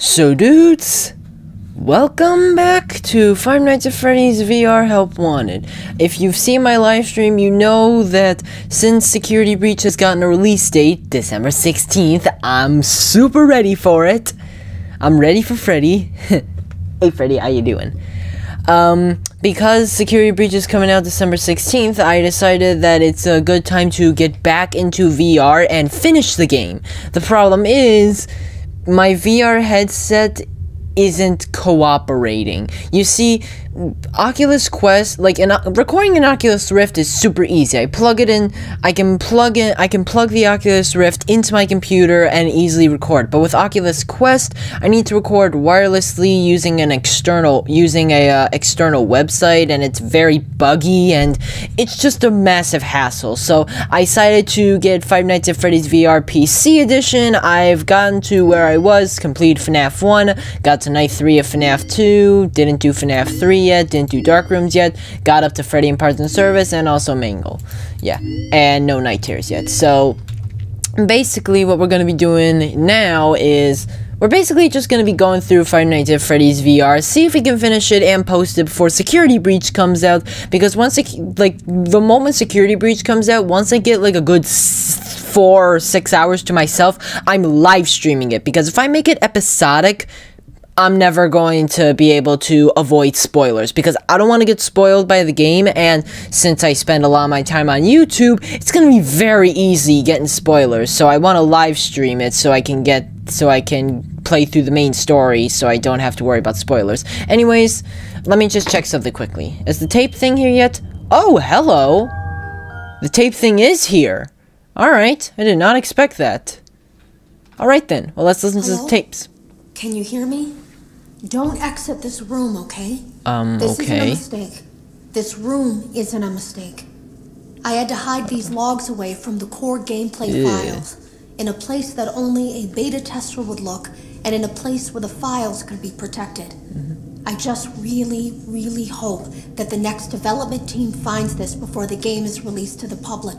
So dudes, welcome back to Five Nights at Freddy's VR Help Wanted. If you've seen my live stream, you know that since Security Breach has gotten a release date, December 16th, I'm super ready for it. I'm ready for Freddy. hey Freddy, how you doing? Um, because Security Breach is coming out December 16th, I decided that it's a good time to get back into VR and finish the game. The problem is, my VR headset isn't cooperating. You see, Oculus Quest, like an, recording an Oculus Rift is super easy. I plug it in, I can plug in, I can plug the Oculus Rift into my computer and easily record. But with Oculus Quest, I need to record wirelessly using an external, using a uh, external website, and it's very buggy and it's just a massive hassle. So I decided to get Five Nights at Freddy's VR PC edition. I've gotten to where I was, complete FNAF 1, got to night 3 of FNAF 2, didn't do FNAF 3 yet, didn't do Dark Rooms yet, got up to Freddy and Parts and Service, and also Mangle. Yeah, and no Night Terrors yet. So, basically what we're going to be doing now is... We're basically just going to be going through Five Nights at Freddy's VR, see if we can finish it and post it before Security Breach comes out, because once, like, the moment Security Breach comes out, once I get, like, a good four or six hours to myself, I'm live streaming it, because if I make it episodic, I'm never going to be able to avoid spoilers because I don't want to get spoiled by the game and since I spend a lot of my time on YouTube, it's going to be very easy getting spoilers. So I want to live stream it so I can get so I can play through the main story so I don't have to worry about spoilers. Anyways, let me just check something quickly. Is the tape thing here yet? Oh, hello. The tape thing is here. All right. I did not expect that. All right then. Well, let's listen Hello? to the tapes. Can you hear me? Don't exit this room, okay? Um, this okay. isn't a mistake. This room isn't a mistake. I had to hide these logs away from the core gameplay Yeah. files in a place that only a beta tester would look and in a place where the files could be protected. I just really, really hope that the next development team finds this before the game is released to the public.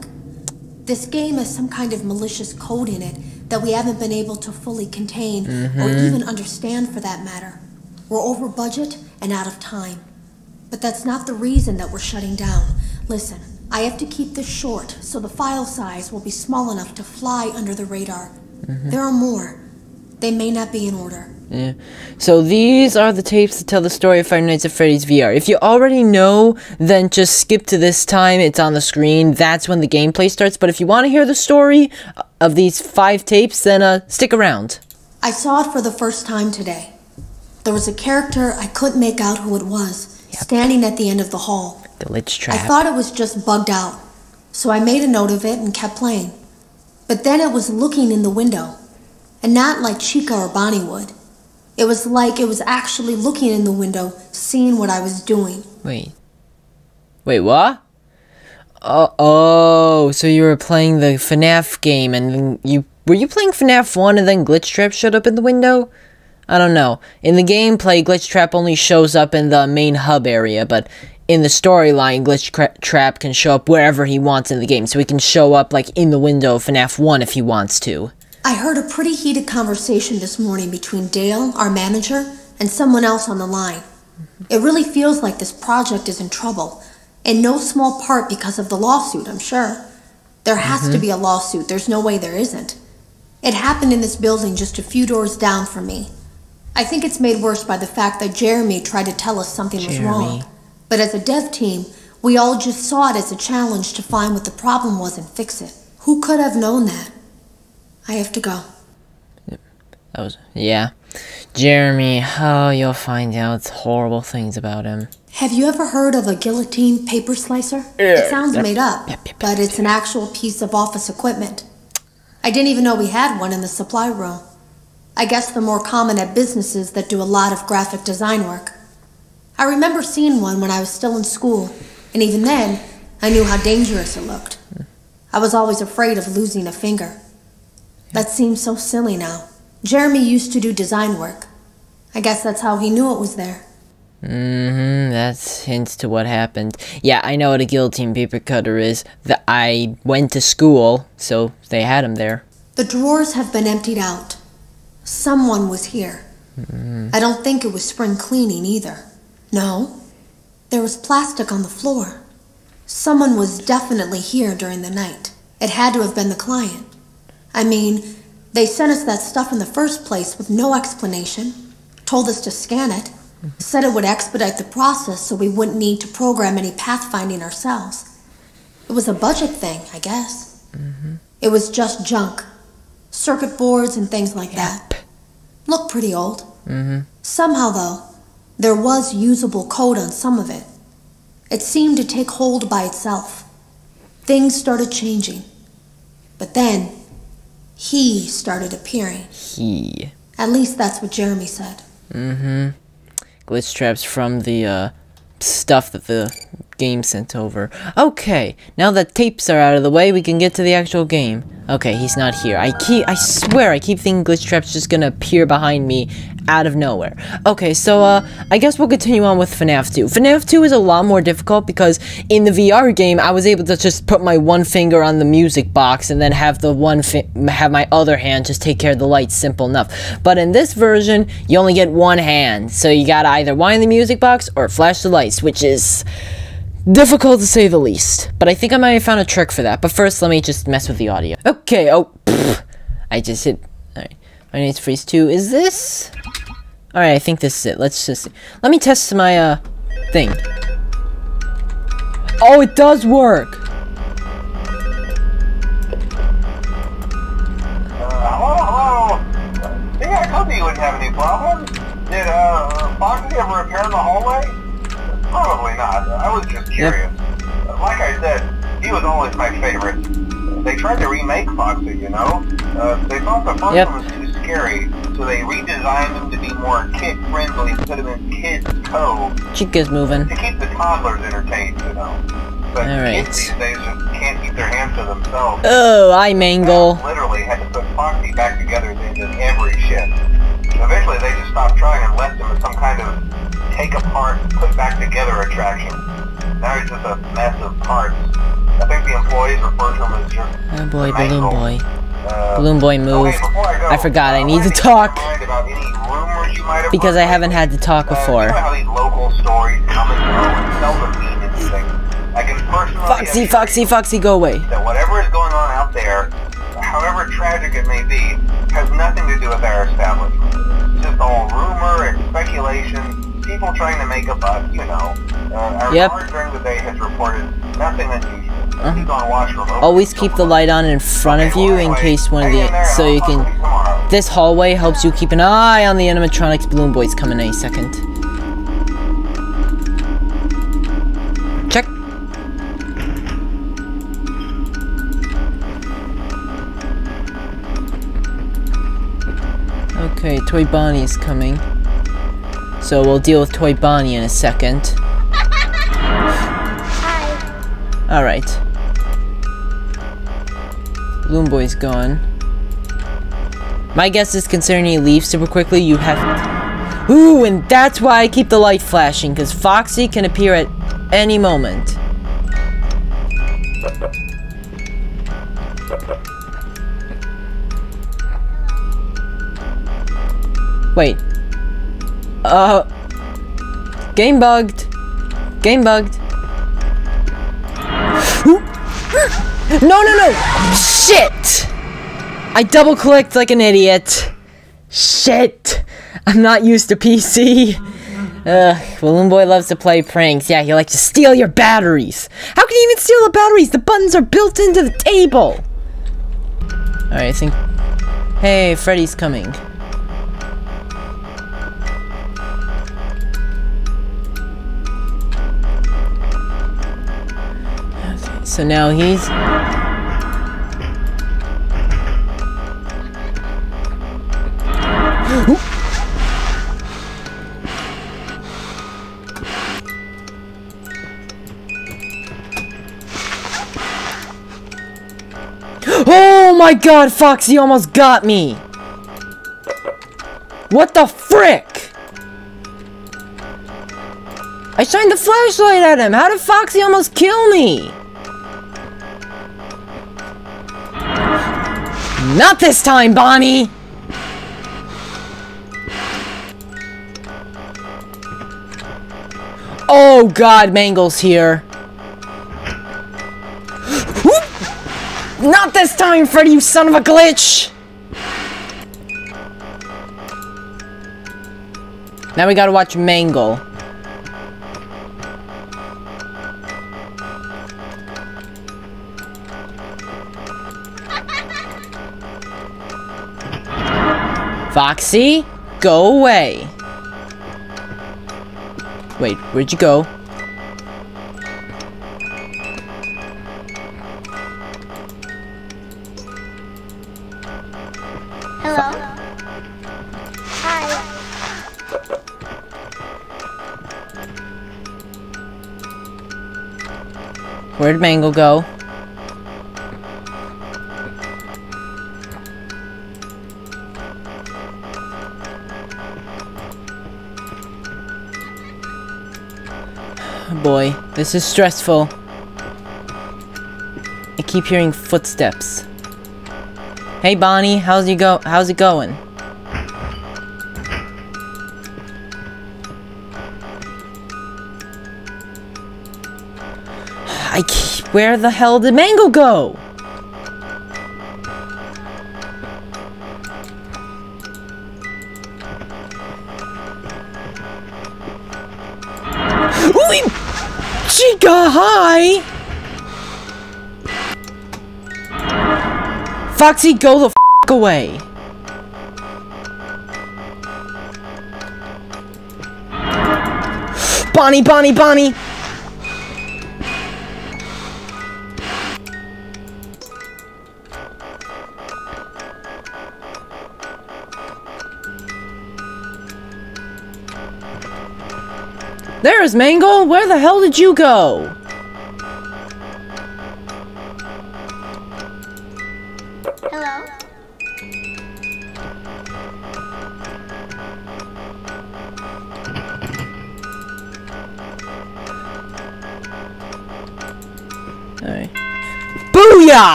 This game has some kind of malicious code in it that we haven't been able to fully contain or even understand for that matter. We're over budget and out of time. But that's not the reason that we're shutting down. Listen, I have to keep this short so the file size will be small enough to fly under the radar. There are more. They may not be in order. Yeah. So these are the tapes that tell the story of Five Nights at Freddy's VR. If you already know, then just skip to this time. It's on the screen. That's when the gameplay starts. But if you want to hear the story of these five tapes, then uh, stick around. I saw it for the first time today. There was a character I couldn't make out who it was, standing at the end of the hall. Glitch I trap. thought it was just bugged out, so I made a note of it and kept playing. But then it was looking in the window, and not like Chica or Bonnie would. It was like it was actually looking in the window, seeing what I was doing. Wait. Wait, what? Oh, oh, so you were playing the FNAF game and you were you playing FNAF 1 and then Glitch Trap showed up in the window? I don't know. In the gameplay, Glitch Trap only shows up in the main hub area, but in the storyline, Glitch Trap can show up wherever he wants in the game. So he can show up like in the window of FNAF 1 if he wants to. I heard a pretty heated conversation this morning between Dale, our manager, and someone else on the line. It really feels like this project is in trouble, in no small part because of the lawsuit, I'm sure. There has to mm-hmm. be a lawsuit, there's no way there isn't. It happened in this building just a few doors down from me. I think it's made worse by the fact that Jeremy tried to tell us something was Jeremy. wrong. But as a dev team, we all just saw it as a challenge to find what the problem was and fix it. Who could have known that? I have to go. That was yeah. Jeremy, oh, you'll find out horrible things about him. Have you ever heard of a guillotine paper slicer? Yeah. It sounds made up, but it's an actual piece of office equipment. I didn't even know we had one in the supply room. I guess they're more common at businesses that do a lot of graphic design work. I remember seeing one when I was still in school, and even then, I knew how dangerous it looked. I was always afraid of losing a finger. That seems so silly now. Jeremy used to do design work. I guess that's how he knew it was there. Mm-hmm, that's hints to what happened. Yeah, I know what a guillotine paper cutter is. That I went to school, so they had them there. The drawers have been emptied out. Someone was here. Mm-hmm. I don't think it was spring cleaning either. No, there was plastic on the floor. Someone was definitely here during the night. It had to have been the client. I mean, they sent us that stuff in the first place with no explanation, told us to scan it, mm-hmm. said it would expedite the process so we wouldn't need to program any pathfinding ourselves. It was a budget thing, I guess. Mm-hmm. It was just junk. Circuit boards and things like that. Looked pretty old. Somehow, though, there was usable code on some of it. It seemed to take hold by itself. Things started changing. But then, he started appearing. He. At least that's what Jeremy said. Mm-hmm. Glitch traps from the uh, stuff that the game sent over. Okay, now that tapes are out of the way, we can get to the actual game. Okay, he's not here. I keep, I swear, I keep thinking glitch trap's just gonna appear behind me out of nowhere. Okay, so uh, I guess we'll continue on with FNAF 2. FNAF 2 is a lot more difficult because in the VR game, I was able to just put my one finger on the music box and then have the one have my other hand just take care of the lights. Simple enough. But in this version, you only get one hand, so you gotta either wind the music box or flash the lights, which is difficult to say the least. But I think I might have found a trick for that. But first, let me just mess with the audio. Okay, oh, pfft. I just hit. Alright, my name's Freeze 2. Is this. Alright, I think this is it. Let's just. Let me test my, uh, thing. Oh, it does work! hello, hello. See, I told you you wouldn't have any problems. Did, uh, Foxy ever appear in the hallway? Probably not. I was just curious. Like I said, he was always my favorite. They tried to remake Foxy, you know? Uh, they thought the first Yep. one was too scary, so they redesigned him to be more kid-friendly and put him in Kids Cove Chica's moving. to keep the toddlers entertained, you know? But Alright. kids these days can't keep their hands to themselves. Oh, I mangle. Literally had to put Foxy back together at the every shift. Eventually they just stopped trying and left him as some kind of take apart, put back together attraction. Now he's just a mess of parts. I think the employees refer to him as just Oh boy, Balloon. Boy. Balloon Boy, okay, move. before I, go, I forgot, I uh, need to talk. your mind About any rumors you might have Because I haven't had to talk Uh, before. you know how these local stories come and go and seldom mean anything. I can personally Foxy, Foxy, Foxy, go away. that whatever is going on out there, however tragic it may be, has nothing to do with our establishment. It's just all rumor and speculation, people trying to make a buck, you know. Uh, our Yep. during the day has reported nothing unusual. He's on watch remotely. Always keep the light on in front of you in case one of the so you can this hallway helps you keep an eye on the animatronics balloon boys coming any second. Check. Okay, Toy Bonnie is coming. So we'll deal with Toy Bonnie in a second. Alright. Balloon Boy's gone. My guess is considering he leaves super quickly, you have... Ooh, and that's why I keep the light flashing, because Foxy can appear at any moment. Wait. Uh... Game bugged. Game bugged. No, no, no! Shit! I double clicked like an idiot. Shit! I'm not used to PC. Ugh, Balloon Boy loves to play pranks. Yeah, he likes to steal your batteries. How can he even steal the batteries? The buttons are built into the table. Alright, I think. Hey, Freddy's coming. So now he's. Oh my god, Foxy almost got me! What the frick? I shined the flashlight at him! How did Foxy almost kill me? Not this time, Bonnie! Oh god, Mangle's here. Not this time, Freddy, you son of a glitch! Now we gotta watch Mangle. Foxy, go away. Wait, where'd you go? Hello. Hi. Where'd Mangle go? Boy, this is stressful. I keep hearing footsteps. Hey Bonnie, how's you go how's it going? I where the hell did Mangle go? Foxy, go the f away. Bonnie, Bonnie, Bonnie! There's Mangle! Where the hell did you go?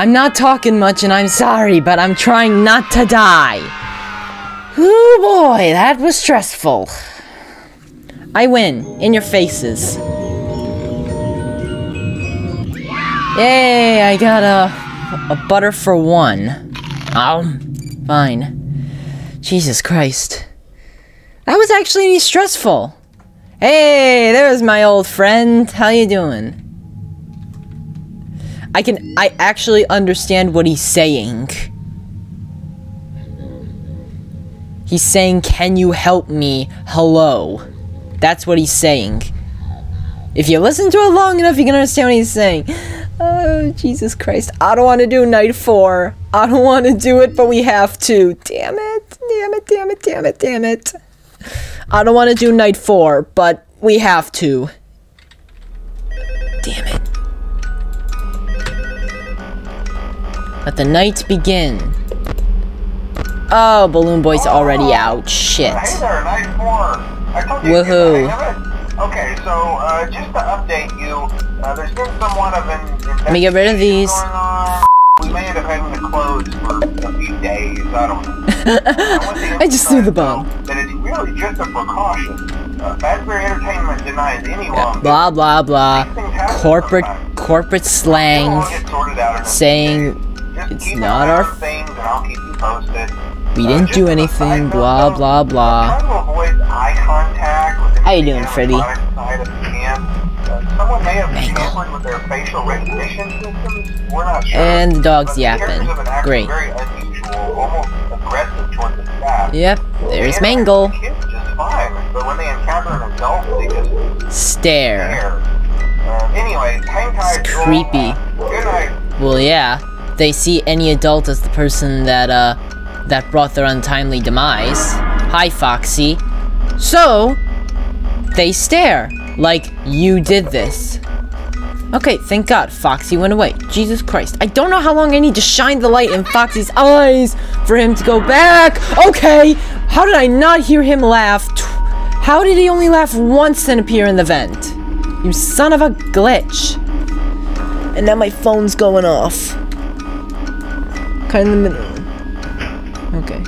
I'm not talking much and I'm sorry, but I'm trying not to die. Oh boy, that was stressful. I win. In your faces. Yay, I got a, a butter for one. Oh, fine. Jesus Christ. That was actually stressful. Hey, there's my old friend. How you doing? I can I actually understand what he's saying. He's saying, "Can you help me? Hello." That's what he's saying. If you listen to it long enough, you can understand what he's saying. Oh, Jesus Christ. I don't want to do night four. I don't want to do it, but we have to. Damn it. Damn it, damn it, damn it, damn it. I don't want to do night four, but we have to. Damn it. Let the night begin. Oh, Balloon Boy's already out. Shit. Hey there, night four. I told you Woohoo. the hang of it. Okay, so uh, just to update you, uh, there's been somewhat of an Let me get rid of these. We may end up having to close for a few days. I don't know. I just threw the bomb. That it's really just a precaution. Uh, Fazbear Entertainment denies any wrong. Blah blah blah. Corporate corporate slang It'll all get sorted out in a few saying it's not our on things I'll keep you posted. we Uh, didn't just do anything. Blah blah blah. Try to avoid eye contact with How you doing, Freddy? animatronic side if you can. Uh, someone may have Mangle. tampered with their facial recognition systems. We're not sure. And the dog's yapping. characters have been acting Great. Very unusual, almost aggressive toward the staff. Yep, there's Mangle. with Kids just fine, but when they encounter an adult, they just Stare. stare. Uh, anyway, hang tight. It's creepy. Well, yeah. They see any adult as the person that uh that brought their untimely demise. Hi, Foxy. So they stare like you did this. Okay, thank God, Foxy went away. Jesus Christ. I don't know how long I need to shine the light in Foxy's eyes for him to go back. Okay, how did I not hear him laugh? How did he only laugh once and appear in the vent? You son of a glitch. And now my phone's going off. Kind of in the middle. Okay.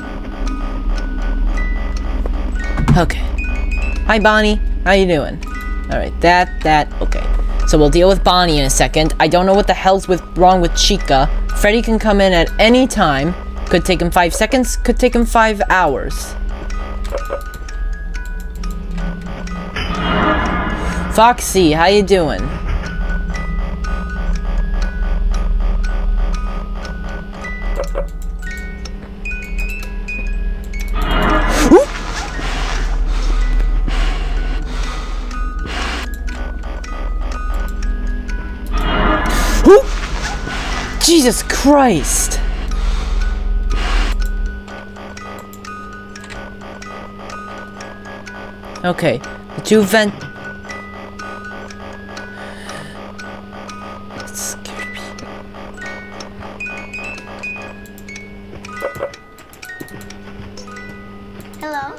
Okay. Hi, Bonnie. How you doing? All right, that, that, okay. So we'll deal with Bonnie in a second. I don't know what the hell's with wrong with Chica. Freddy can come in at any time. Could take him five seconds, could take him five hours. Foxy, how you doing? Christ! Okay, the two vent. That scared me. Hello?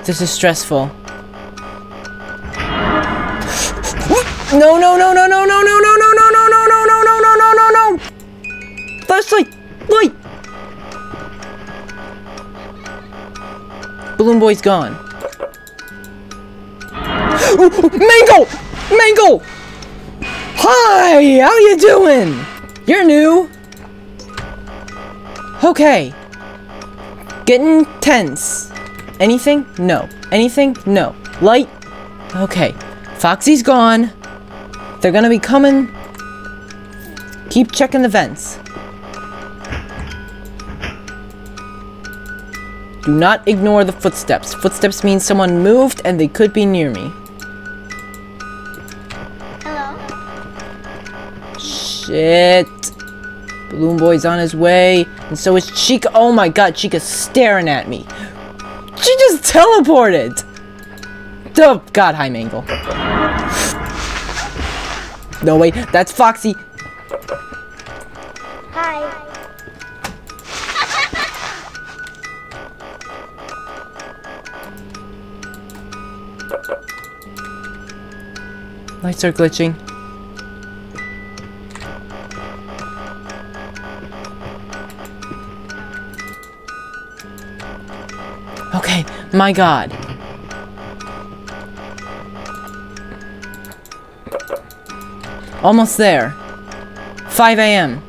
This is stressful. Balloon Boy's gone. Mangle! Mangle! Hi! How you doing? You're new. Okay. Getting tense. Anything? No. Anything? No. Light? Okay. Foxy's gone. They're gonna be coming. Keep checking the vents. Do not ignore the footsteps. Footsteps mean someone moved and they could be near me. Hello? Shit. Balloon Boy's on his way. And so is Chica. Oh my god, Chica's staring at me. She just teleported. Oh god, hi Mangle. No, wait, that's Foxy. Lights are glitching. Okay, my god. Almost there. 5 a.m.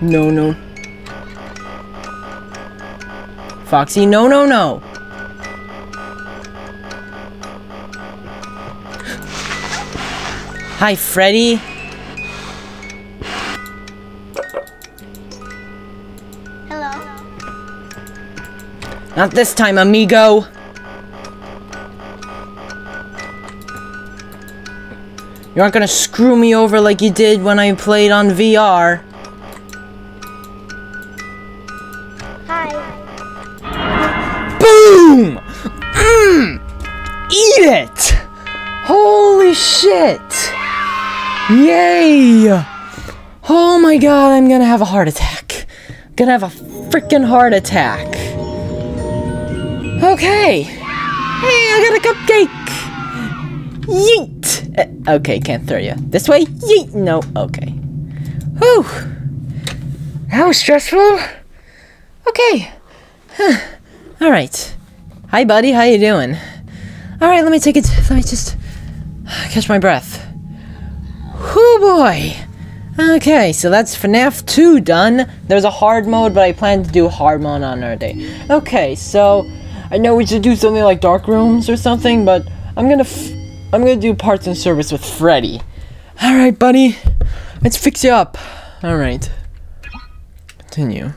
No, no. Foxy, no, no, no. Hi, Freddy. Hello? Not this time, amigo. You aren't gonna screw me over like you did when I played on VR. Oh my god, I'm gonna have a heart attack. I'm gonna have a freaking heart attack. Okay. Hey, I got a cupcake! Yeet! Uh, okay, can't throw you. This way? Yeet! No, okay. Whew. That was stressful. Okay. All right. Hi, buddy. How you doing? All right, let me take it. Let me just catch my breath. Whoo boy. Okay, so that's FNAF 2 done. There's a hard mode, but I plan to do hard mode on another day. Okay, so I know we should do something like dark rooms or something, but I'm gonna f- I'm gonna do parts and service with Freddy. All right, buddy. Let's fix you up. All right. Continue.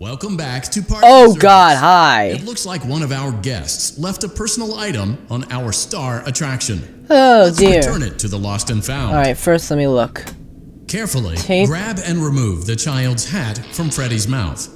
Welcome back to Parts Oh Service. God, hi. It looks like one of our guests left a personal item on our star attraction. Oh Let's dear. return it to the lost and found. All right, first let me look. Carefully, grab and remove the child's hat from Freddy's mouth.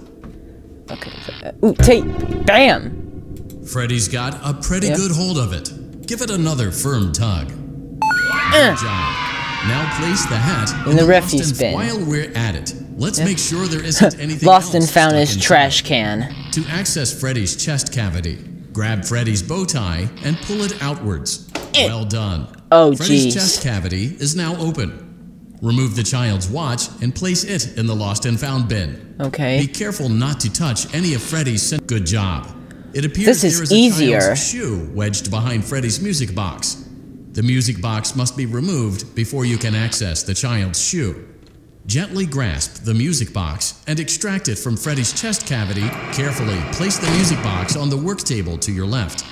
Okay. uh, Ooh, tape. Bam. Freddy's got a pretty Yeah. good hold of it. Give it another firm tug. Eh. Good job. Now place the hat In the lost refuse bin. While we're at it, let's make sure there isn't anything Lost and found his trash can. To access Freddy's chest cavity, grab Freddy's bow tie and pull it outwards. Eh. Well done. Oh, Freddy's jeez. chest cavity is now open. Remove the child's watch and place it in the lost and found bin. Okay. Be careful not to touch any of Freddy's. Good job. It appears This is there is a easier. child's shoe wedged behind Freddy's music box. The music box must be removed before you can access the child's shoe. Gently grasp the music box and extract it from Freddy's chest cavity. Carefully place the music box on the work table to your left.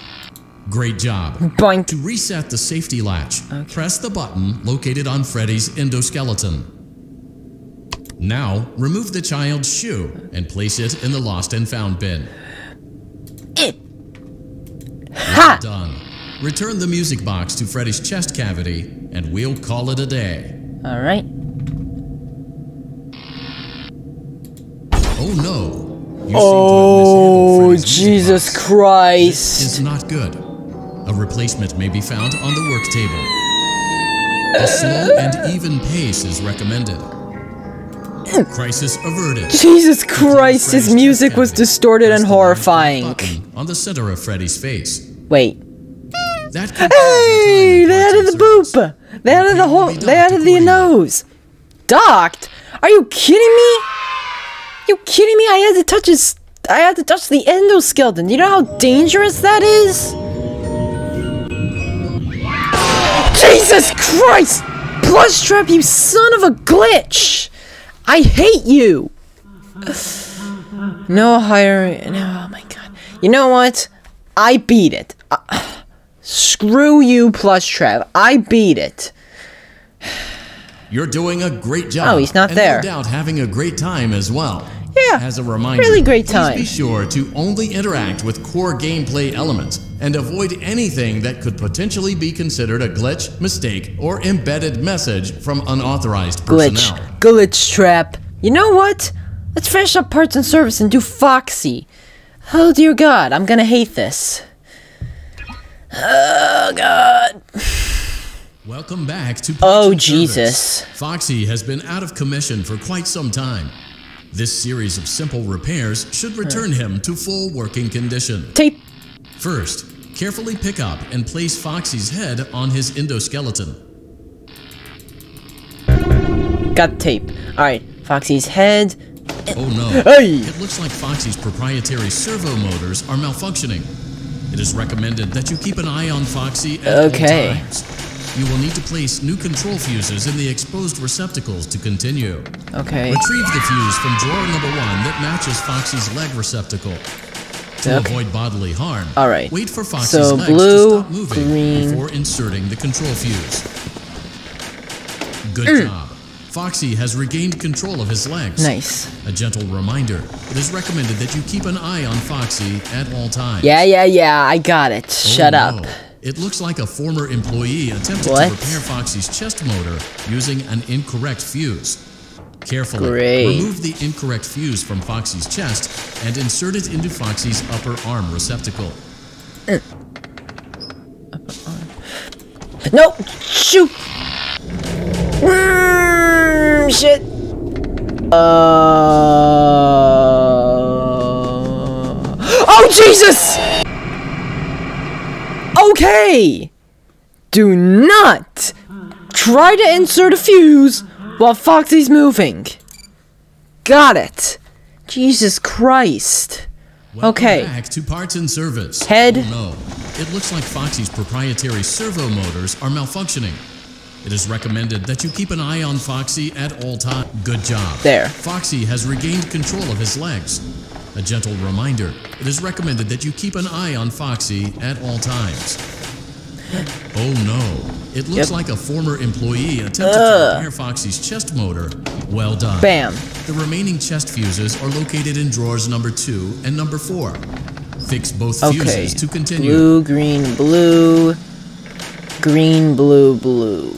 Great job. Boink. To reset the safety latch, press the button located on Freddy's endoskeleton. Now, remove the child's shoe and place it in the lost and found bin. It. Well Ha! done. Return the music box to Freddy's chest cavity, and we'll call it a day. All right. Oh no! You Oh, seem to have oh, mishandled Freddy's music Jesus box. This Christ. is not good. A replacement may be found on the work table. A slow and even pace is recommended. Crisis averted. Jesus Christ, his music was distorted and horrifying. On the center of Freddy's face. Wait. That Hey, they added the boop. They added the whole. They added the nose. Docked? Are you kidding me? You kidding me? I had to touch his. I had to touch the endoskeleton. You know how dangerous that is? Jesus Christ! Plush trap, you son of a glitch! I hate you. No higher. No, oh my god. You know what? I beat it. Uh, screw you, Plush Trap. I beat it. You're doing a great job. Oh, he's not and there. No doubt having a great time as well. Yeah, As a reminder, really great please be sure to only interact with core gameplay elements and avoid anything that could potentially be considered a glitch, mistake, or embedded message from unauthorized Glitch. personnel. Glitch trap. You know what? Let's finish up parts and service and do Foxy. Oh dear god, I'm gonna hate this. Oh god. Welcome back to Oh. Jesus. Foxy has been out of commission for quite some time. This series of simple repairs should return him to full working condition. Tape. First, carefully pick up and place Foxy's head on his endoskeleton. Got tape. Alright, Foxy's head. Oh no. Hey! It looks like Foxy's proprietary servo motors are malfunctioning. It is recommended that you keep an eye on Foxy at Okay. all times. You will need to place new control fuses in the exposed receptacles to continue. Okay. Retrieve the fuse from drawer number one that matches Foxy's leg receptacle. To Okay. avoid bodily harm, All right. wait for Foxy's So, legs blue, to stop moving green. before inserting the control fuse. Good Mm. job. Foxy has regained control of his legs. Nice. A gentle reminder. It is recommended that you keep an eye on Foxy at all times. Yeah, yeah, yeah, I got it. Oh, Shut no. up. It looks like a former employee attempted What? to repair Foxy's chest motor using an incorrect fuse. Carefully Great. remove the incorrect fuse from Foxy's chest and insert it into Foxy's upper arm receptacle. Uh. Upper arm. No! Shoot! Shit! Uh... Oh, Jesus! Okay! Do not try to insert a fuse while Foxy's moving. Got it. Jesus Christ. Welcome Okay. Back to parts and service. Head. Oh no. It looks like Foxy's proprietary servo motors are malfunctioning. It is recommended that you keep an eye on Foxy at all times. Good job. There. Foxy has regained control of his legs. A gentle reminder. It is recommended that you keep an eye on Foxy at all times. Oh no. It looks Yep. like a former employee attempted to repair Foxy's chest motor. Well done. Bam. The remaining chest fuses are located in drawers number two and number four. Fix both Okay. fuses to continue. Blue, green, blue. Green, blue, blue.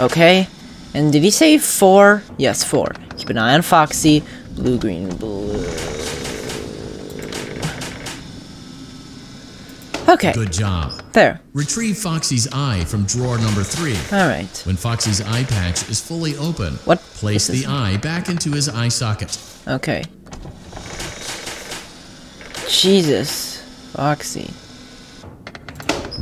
Okay. And did he say four? Yes, four. Keep an eye on Foxy. Blue, green, blue. Okay. Good job. There. Retrieve Foxy's eye from drawer number three. Alright. When Foxy's eye patch is fully open, What? place the eye back into his eye socket. Okay. Jesus. Foxy.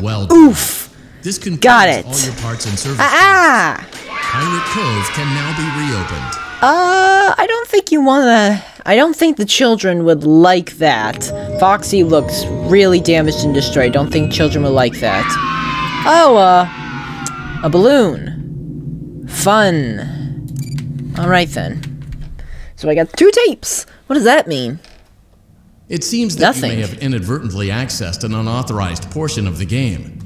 Well done. Oof! This concludes Got it. all your parts and services. Ah! Pirate Cove can now be reopened. Uh, I don't think you wanna. I don't think the children would like that. Foxy looks really damaged and destroyed. Don't think children would like that. Oh, uh, a balloon. Fun. Alright then. So I got two tapes. What does that mean? It seems that Nothing. you may have inadvertently accessed an unauthorized portion of the game.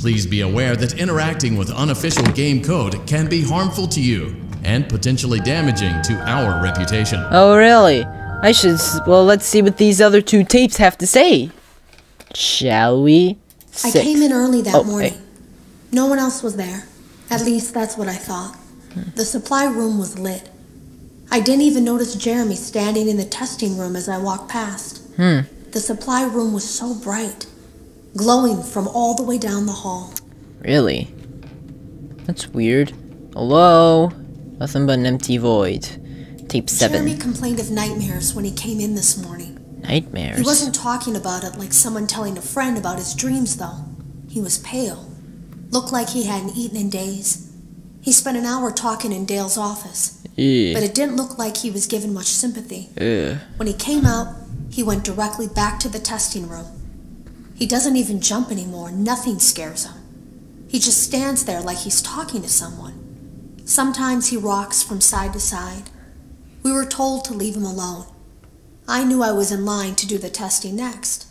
Please be aware that interacting with unofficial game code can be harmful to you and potentially damaging to our reputation. Oh, really? I should. s- Well, let's see what these other two tapes have to say. Shall we? I came in early that Oh, morning. hey. No one else was there. At least that's what I thought. The supply room was lit. I didn't even notice Jeremy standing in the testing room as I walked past. Hmm. The supply room was so bright, glowing from all the way down the hall. Really? That's weird. Hello? Nothing but an empty void. Tape 7. Jeremy complained of nightmares when he came in this morning. Nightmares. He wasn't talking about it like someone telling a friend about his dreams, though. He was pale. Looked like he hadn't eaten in days. He spent an hour talking in Dale's office, Ugh. but it didn't look like he was given much sympathy. Ugh. When he came out, he went directly back to the testing room. He doesn't even jump anymore, nothing scares him. He just stands there like he's talking to someone. Sometimes he rocks from side to side. We were told to leave him alone. I knew I was in line to do the testing next.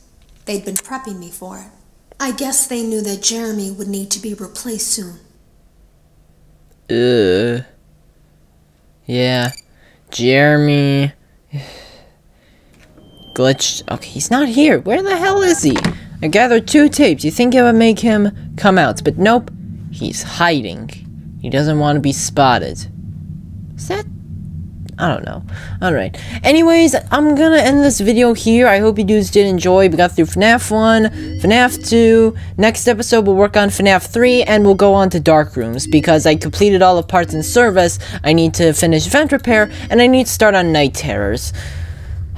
They'd been prepping me for it. I guess they knew that Jeremy would need to be replaced soon. Ugh. Yeah. Jeremy. Glitched. Okay, he's not here. Where the hell is he? I gathered two tapes. You think it would make him come out, but nope. He's hiding. He doesn't want to be spotted. Is that I don't know. Alright. Anyways, I'm gonna end this video here. I hope you dudes did enjoy. We got through FNAF 1, FNAF 2. Next episode, we'll work on FNAF 3, and we'll go on to Dark Rooms, because I completed all of parts in service. I need to finish Vent Repair, and I need to start on Night Terrors.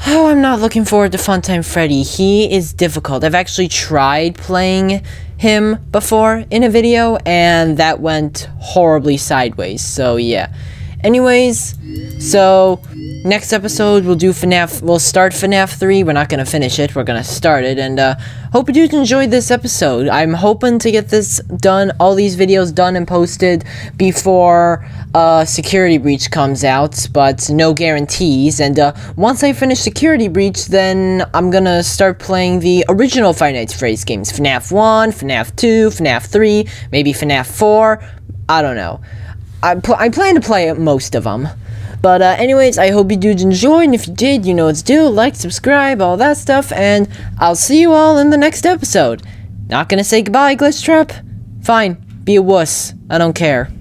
Oh, I'm not looking forward to Funtime Freddy. He is difficult. I've actually tried playing him before in a video, and that went horribly sideways. So, yeah. Anyways, so next episode we'll do FNAF. We'll start FNAF 3. We're not gonna finish it. We're gonna start it. And uh, hope you dudes enjoyed this episode. I'm hoping to get this done, all these videos done and posted before uh, Security Breach comes out, but no guarantees. And uh, once I finish Security Breach, then I'm gonna start playing the original Five Nights Freddy's games: FNAF 1, FNAF 2, FNAF 3, maybe FNAF 4. I don't know. I, pl- I plan to play most of them. But uh, anyways, I hope you dudes enjoyed, and if you did, you know what to do. Like, subscribe, all that stuff, and I'll see you all in the next episode. Not gonna say goodbye, Glitch Trap? Fine, be a wuss. I don't care.